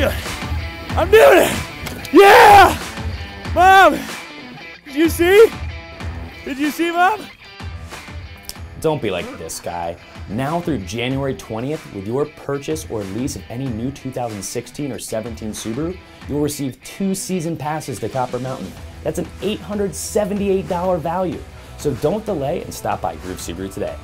feel it. I'm doing it. Yeah! Mom! Did you see? Did you see, Mom? Don't be like this guy. Now through January 20th, with your purchase or lease of any new 2016 or 17 Subaru, you'll receive two season passes to Copper Mountain. That's an $878 value. So don't delay and stop by Groove Subaru today.